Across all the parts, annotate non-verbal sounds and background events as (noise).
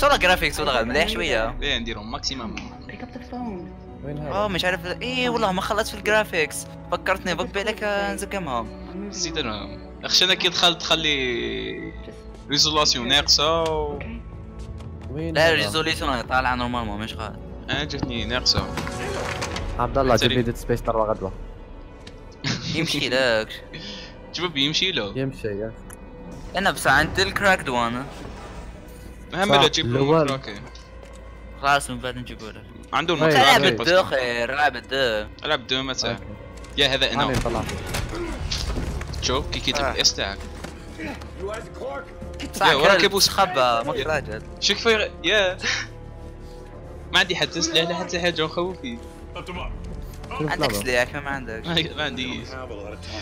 صار جرافيكس ولا غير مليح شوية. إيه نديرهم؟ ماكسيمم the phone. وين آه؟ مش عارف. إيه والله ما خلصت في الجرافيكس فكرتني بقبل لك نزقمها moving نسيت. أنا. اخشى أنا كي دخلت تخلي ريزولاسيون ناقصة و... لا؟ ريزوليشن طالعة نورمال ما مش غلط. أنا جاتني ناقصة. عبد الله جيب. لي ديد سبيس ترى غدوة. (laughs) يمشي لك. شوف بيمشي له. يمشي يا أنا بس عند الكراكد وان اهم صح، لا تجيب له الأول. كراكي خلاص من بعد نجيبه له عنده طيب، المطلع العب الدو خير العب الدو ألعب دو مثلا أوكي. يا هذا أنا شوف كي كتب آه. الاس تاعك صح يا، وراك كلب يبوس. خبى ما راجل شو كفايه يا. ما عندي حتى سلاح لا حتى حاجة مخوفي عندك؟ سلاح ما عندك. ما عندي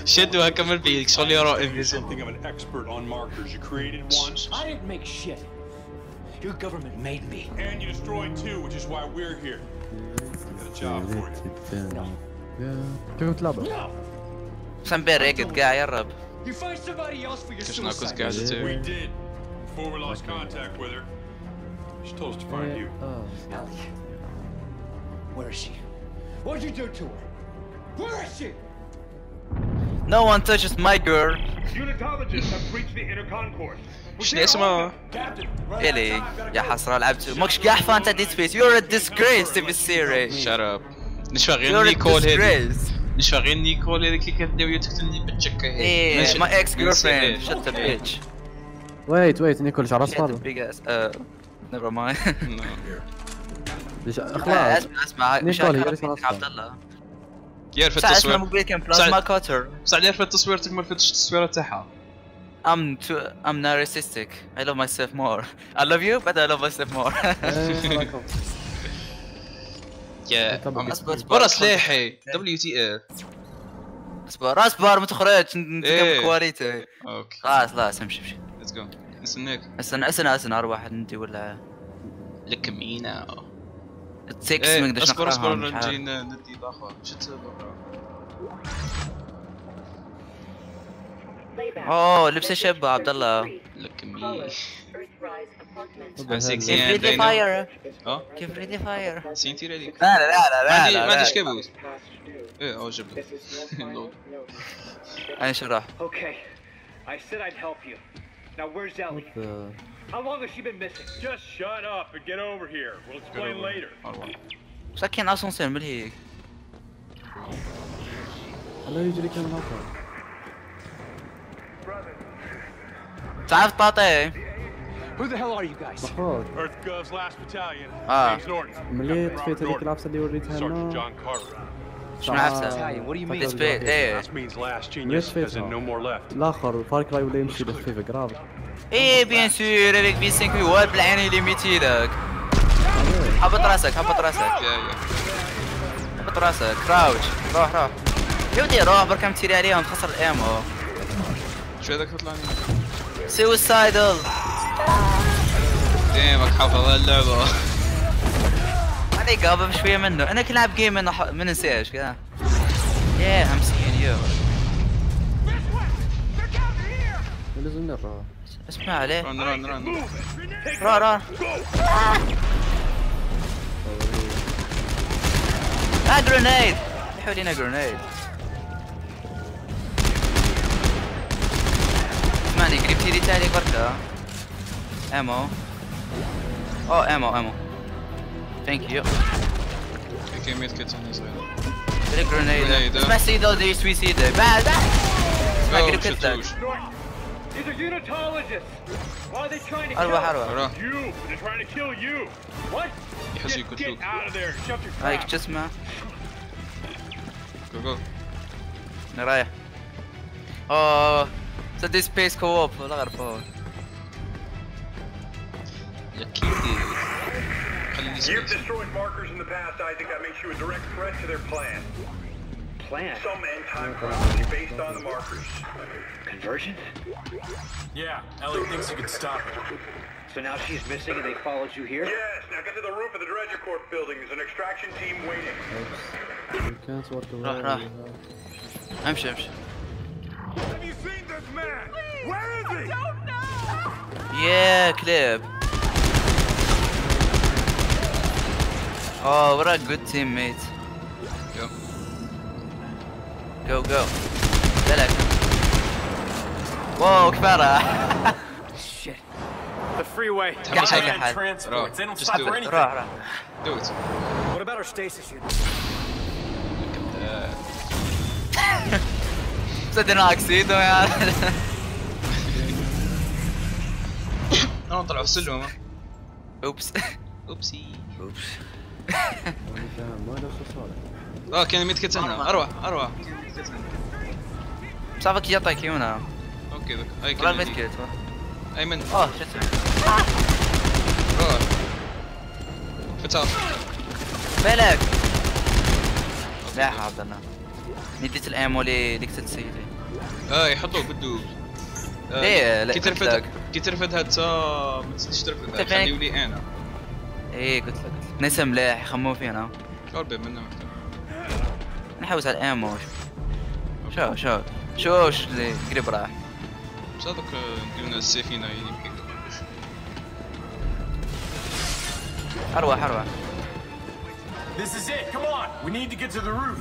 شدوا هكا من بعيد شغل يرى انفيزل Your government made me. And you destroyed two, which is why we're here. Got a job for you. No. No. Some bad, egged guy, Arab. You find somebody else for your suicide. Guys. We did. Before we lost contact with her. She told us to find you. Ellie. Where is she? What'd you do to her? Where is she? No one touches my girl. Unitologists have breached the inner concourse. شنو اسمه؟ الي يا حسرة لعبت. ماكش قاع فانتا ديد سبيس you're a disgrace to this series شرب نشفى غير نيكول هذي disgrace. نشفى غير نيكول هذيك اللي كانت ناوية تقتلني هذي إيه ex من سنة. girlfriend shut the bitch. ويت ويت نيكول شعر اصفر. ليش- لا، خلاص. أسمع أسمع. نيكول هي عبد الله. اسمها التصوير. بلازما ساعة- كوتر بصح اللي عرفت تصويرتك ما عرفتش التصويره تاعها. I'm too I'm narcissistic. I love myself more. I love you but I love myself more. يا برا سلاحي دبليو تي اف اصبر اصبر ما تخرجش. نتكلم كواليتي؟ أوكي. خلاص خلاص امشي امشي. ليتس جو نستناك استنى استنى استنى أروح عندي ولا؟ لك مينا. 6 ما نقدرش أصبر أصبر. نجي ندي الآخر شت برا اوه لبس الشاب عبد الله لك مي طب I'm six هذا- years. كيف ريدي دينا. فاير آه كيف ريدي فاير سينتي هذيك لا لا لا ما لا عندي لا ما عنديش لا كابوس إيه أو جبت أنا شرح Okay. I said I'd help you. Now where's Ellie? What the- How long has she been missing? Just shut up and get over here. We'll explain later. ساكن اسانسير من هيك هلا يجري كان هذا تعرف طاطي Who the hell are you guys? Earth Gov's last battalion. Ah. James Norton. مليت Captain فيت Robert هذيك. العفسه اللي وريتها Sergeant لنا John Carter. شنو عفسه؟ Italian, what do you mean? This bit إيه Last means last مليت genius, as in فيتها no more left. الآخر فارك راي ولا يمشي بخفيفه قراب إيه بيان سور هذيك بي 5 وال بالعين اللي ميتي لك هبط راسك هبط راسك يا يا هبط راسك كراوتش روح روح يا ودي روح برك عم تيري عليهم تخسر الأمو شو هذاك تطلع سويسايدل ديمك حافظ اللعبه أنا قابل شوية منه. أنا كل لعب جيم من من نسيش كذا؟ يا ام سين يو لازم نروح اسمع عليه. رن رن رن روح روح آه جرينيد جرينيد اسمعني قريب تيري تالي بركة امو اوه امو امو ثانك يو كمية كتاني صغيرة جرينيد Grenade. اسمع سيدو دي سويسيد بعد بعد اسمع أوه، قريب كتلك شفتوش. These are unitologists. Why are they trying to أروح kill us? أروح روح You! They're trying to kill you! What? يحسوا Get, يقتلوك get out of there! Shut your هايك trap! شو اسمه جو جو أنا So this space co-op, Not po'. Yeah, keep. You've destroyed markers in the past, Isaac. That makes you a direct threat to their plan. Plan? Some end time chronology based on the markers. Conversion? Yeah, Ellie thinks you can stop it. So now she's missing and they followed you here? Yes, now get to the roof of the Dredger Corp building. There's an extraction team waiting. Oops. You can't walk the Rah. I'm sure. I'm sure. You seen this man? Where is he? يا كليب Oh, what a good teammate. Go. Go, go. بالك. واو كفارة. Shit. The freeway. تحمس قاعد على قاعد. Transport. They don't Just stop do for it. anything. روح روح. Do it. What about our stasis unit? صدقنا اكسيدو يا (coughs) أنا طلعوا السلم أوبس. أوبسي. أوبس. ما (laughs) آه كان ميت كت هنا أروح أروح صافك يعطيك هنا. أوكي ذاك أي كان الميت كيت أيمن. أوه. شفت فتح بالك لا حاضرنا نديت الأمو لي ديك السيدي آه يحطوه بده آه، ليه؟ لا، كي قلت ترفد لك. كي ترفدها تا ما أنت فين؟ خليه لي أنا إيه قلت لك ناس ملاح يخمو فينا قرب منه نحوس على الأمو شو شو شو شو اللي قريب راح بس هذاك قلنا السفينه يمكن أروح أروح This is it. Come on. We need to get to the roof.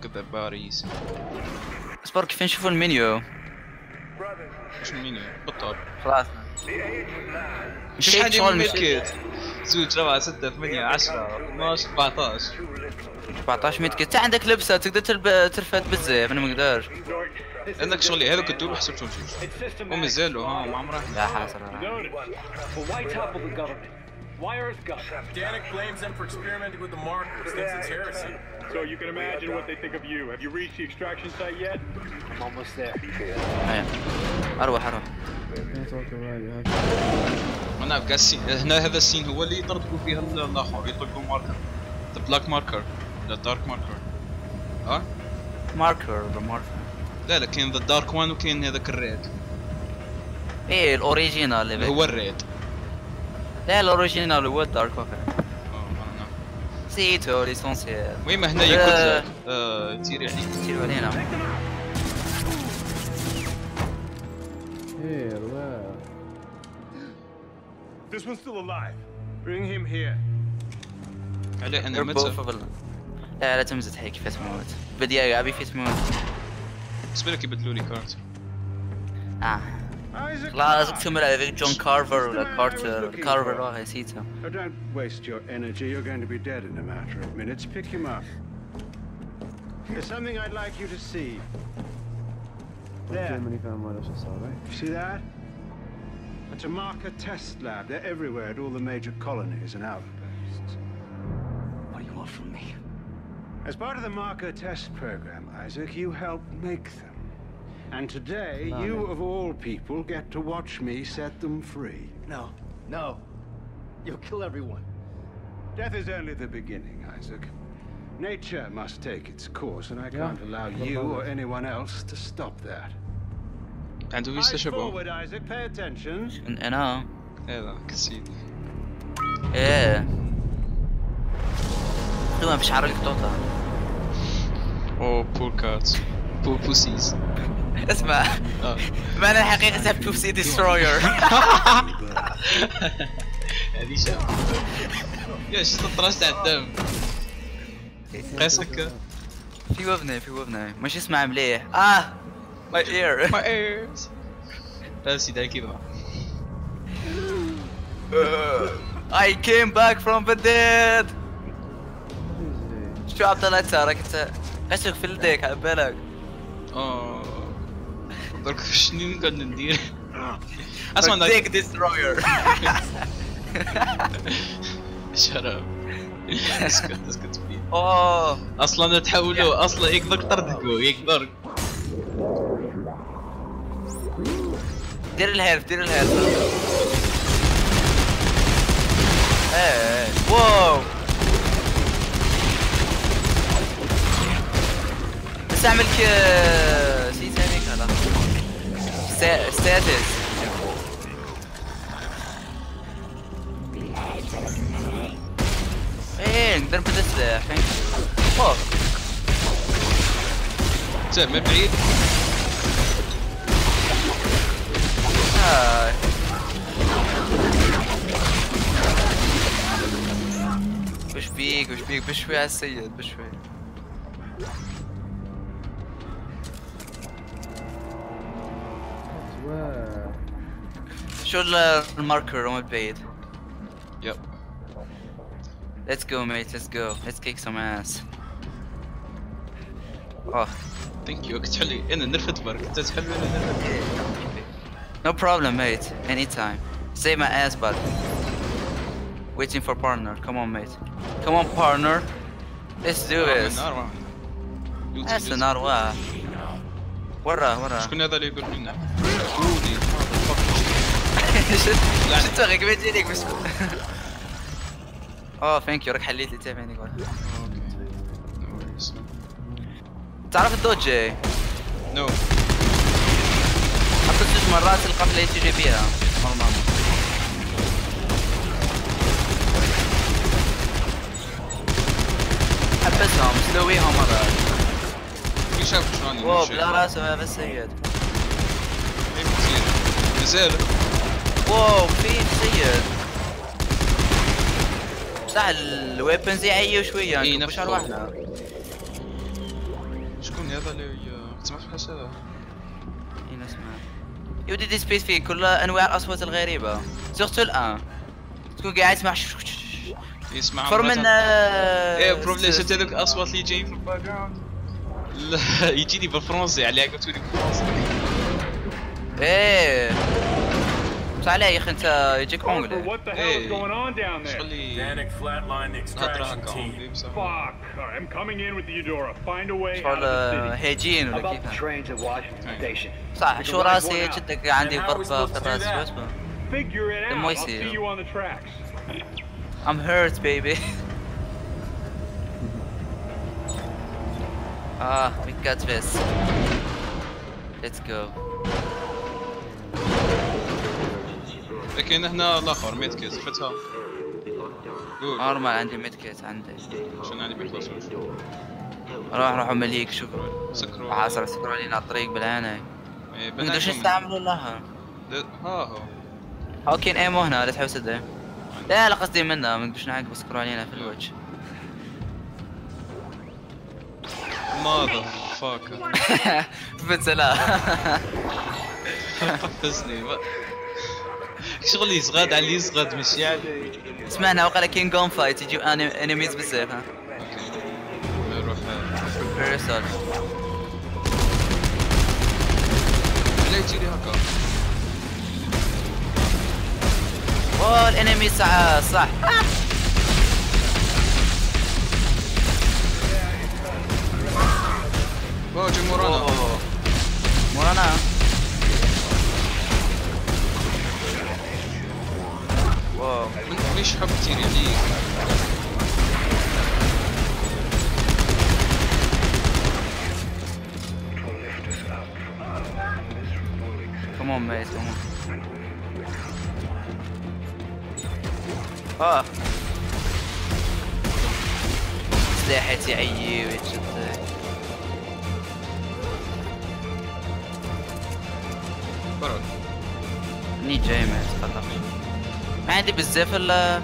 Look at the bodies. اصبر كيف نشوفوا المنيو وش مين بالطبع خلاص مش من شغل مش ميد كيت زوج سبعة ستة ثمانية عشرة. 12 14 14 ميت كيت انت عندك لبسة تقدر تلب... ترفد بزاف. أنا ما أقدرش عندك شغلي. هذوك الدول حسبتهم. systematic. ومازال له ها ما عمره لا حاصل? Why Earth government? Danik blames them for experimenting with the markers. Thinks it's heresy. So you can imagine what they think of you. Have you reached the extraction site yet? I'm almost there. أيه. أروح أروح ما نعرف ال scène هنا هذا ال scène هو اللي يطردقوا فيه ال- الآخر يطلقوا marker the black marker the dark marker آه marker ولا marker لا لا كاين the dark one وكاين هذاك ال red إيه ال original هو ال red لا ال original هو ال dark نعرف. c'est tout l'essentiel المهم هنا آه. يقول لك آه، تيري عليك تيروا علينا Here, where? This one's still alive. Bring him here. أنا متى them. لا لا تمزت هيك كيف تموت بدي أبي في تموت بالنسبة لك يبدلوا لي كارت آه Isaac, خلاص اكتمل على جون كارفر ولا What's the man I was كارتر looking كارفر for? والله نسيته Oh, don't waste your energy. You're going to be dead in a matter of minutes. Pick him up. There's something I'd like you to see. There. ماني فاهم ما له شو صار right? You see that? That's a marker test lab. They're everywhere at all the major colonies and outposts. What do you want from me? As part of the marker test program, Isaac, you helped make them. And today, Mommy. you of all people get to watch me set them free. No, no. You'll kill everyone. Death is only the beginning, Isaac. Nature must take its course, and I yeah. can't allow you or anyone else to stop that. And do we stitch forward, Isaac. Pay attention. And now. Yeah, I can see. Yeah. Byłem w szarych dotach. Oh, o, pull cards. Pull pussies. اسمع آه معنى الحقيقة بوسي ديستروير هذه شاب يا شو طرشت على الدم قيسك في وبنة في وبنة مش اسمع مليح آه ماي اير ما ايرز لا سيدي كذا I came back from the dead. Easy. شو عبد الله تراك انت غشك في الديك على بالك آه درك شنو نقعد ندير اسمع ديك ديستروير شراب اسكت اسكت اوه أصلا تحولوا أصلا يقدر تردقوا يقدر دير الهيلف دير الهيلف إيه واو استعمل ستاتس إيه نقدر نبدا فين اوه سام من بعيد هاي بيك بشوي على السيد بشوي شو ال- الماركر وما بعيد يب Let's go mate let's go let's kick some ass Oh ثانك يو كنت تحلي انا نرفد برك انت تحل انا نرفد no problem mate anytime save my ass bud waiting for partner come on mate come on partner let's do this النار واحد. لوتي هسه لوتي. نار واه ورا ورا شكون هذا اللي يقول لنا (laughs) قولي شفت غير قبل جينيك بس. اوه ثانك يو راك حليت لي تابعني قول تعرف الدوجي نو حطيت جوج مرات القفله اللي تجي بيها. نورمال حبسهم سلويهم مرة. في شاف شلون؟ واو. بلا راس يا بس سيد. إيه، كثير. wow في سيد صح ال weapons يعيوا شوية إيه، أنتم نفس. واحدة. شكون هذا اللي سمعت بحاجة؟ اي نسمع يودي Dead Space فيه كل أنواع الأصوات الغريبة. surtout الان تكون قاعد تسمع يسمع أكثر من إيه problème شفت هذوك الاصوات اللي جايين في ال background لا (laughs) يجيني بالفرنسي على قلت لي بالفرنسي. إيه. بس عليه يا أخي انت يجيك Parker, اونجلي what the hell is Hey. going on down there? شغل لي Danik flatline the نهضر هكا team. عمري بصراحة. Fuck. All right, I'm coming in with the Eudora. Find a way out شغل of the city. هيجين ولا كيف trains at Washington Hey. Station. صح شو راسي. جدك عندي supposed في الراس on the tracks. I'm hurt baby آه we got this let's go لكن هنا الآخر ميت كيت فتها نورمال عندي ميد كيت عندي. عشان يعني بيخلص وشو. روح روح مليك شوف. سكروا. عاصر سكروا علينا الطريق بالعانة إيه، ما نقدرش. نستعملوا لها؟ ها هو هو كاين أيمو هنا لا تحوس لا لا قصدي منه ما نقدرش نعاقب سكروا علينا في الوجه. (laughs) ماذا فاك (laughs) حفزني بقى. شغل يصغد على اللي يصغد مش يعني. سمعنا وقال كاين جون فايت يجيو انميز بزاف ها. نروح. بيرسول لا يجي لي هكا. أوه الانمي صح. صح جاي مورانا. مورانا. واو. ليش حب كتير يعني. Come on, mate, come on. آه سلاحتي عيي ويتشد برد. مني جاي ما يتقلق ما عندي بزاف ال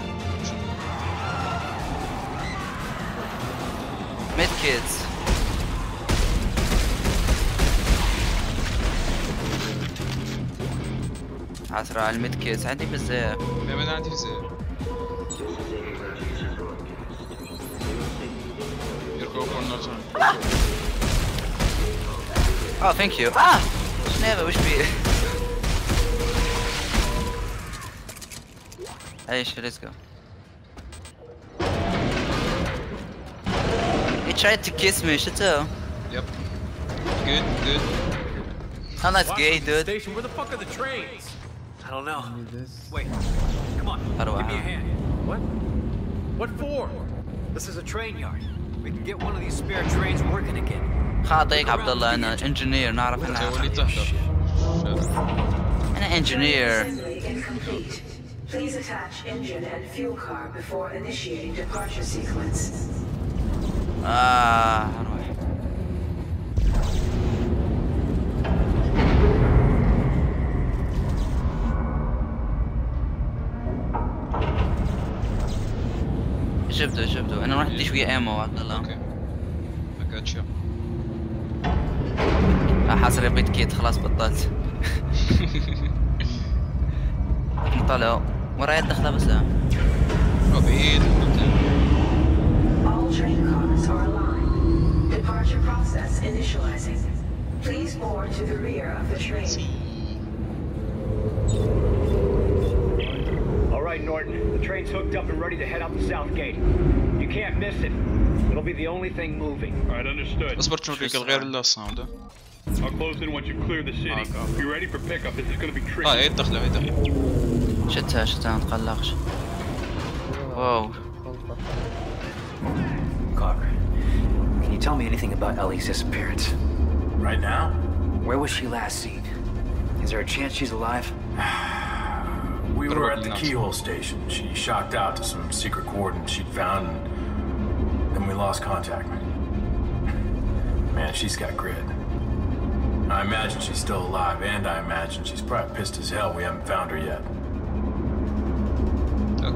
ميد كيدز عصر على الميد كيدز عندي بزاف أنا عندي زين يركبوا فوق النار آه ثانك يو آه شنو وش بيه ايش ليتس جو He tried to kiss me, شتو يب جود جود Oh that's gay dude Station, where the fuck are the trains? I don't know. need this. Wait, come on. أروع. Give me a hand. What? What for? This is a train yard. We can get one of these spare trains working again. خاطيك عبد الله انا انجينير نعرف انت انا ولي تهدر انا انجينير Assembly incomplete. Please attach engine and fuel car before initiating departure sequence. آه أروح جبته جبته أنا رحت شوية ايمو عبد الله. أوكي اجاتشا حاصل البيت كيت خلاص بطلت. (laughs) طلعوا. ورايا الدخله بس هو بعيد All train cars are aligned. Departure process initializing. Please board to the rear of the train. All right, Norton. The train's hooked up and ready to head out the south gate. You can't miss it. It'll be the only thing moving. All right, understood. اصبر تشوف غير الساوند I'll close in once you clear the city. Okay. Be ready for pickup. This is gonna be tricky. اه هي الدخله هي الدخله شتها شتها ما تقلقش واو Carver, can you tell me anything about Ellie's disappearance? Right now? Where was she last seen? Is there a chance she's alive? We were Probably at the not. keyhole station. She shocked out to some secret coordinates she'd found, and then we lost contact. Man, she's got grit. I imagine she's still alive, and I imagine she's probably pissed as hell we haven't found her yet.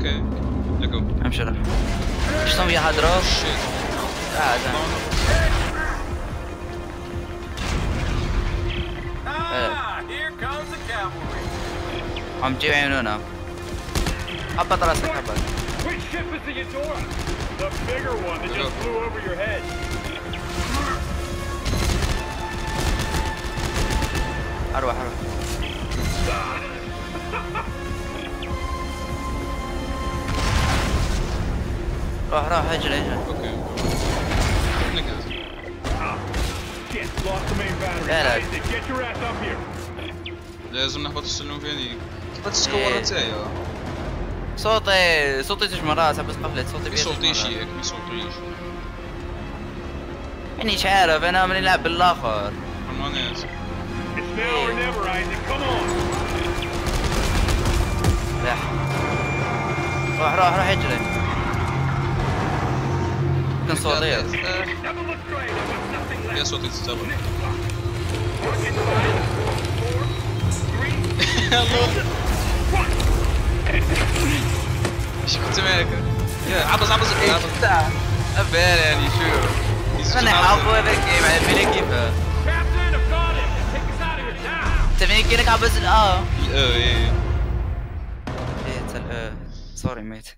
أوكي لقوا امشي روح شلون وياها دروب؟ شيت قاعد Ah. عم تجيب عيوننا هبط راسك هبط Which ship is the Eudora? The bigger one that just flew over your head. أروح أروح that- Isaac, get your ass up here. لازم نهبط السلم فيني كيف تسكور إيه. انتايا صوتي صوتي تجمع راسها بس قفلت صوتي بيجي صوتيش تجمع هيك في صوتيش مانيش عارف أنا ماني لاعب بالآخر. حمانات It's now or كان صوتي Never look straight. I've got nothing left. يا صوتي تستوى Working five, four, three, إيش كنت معك يا عبس عبس عبس ابال يعني شو أنا حاطه هذا الجيم عارفين كيفه Captain, I've got it. Take us out of here now. تبيني كأنك عبس آه إيه إيه تل آه سوري ميت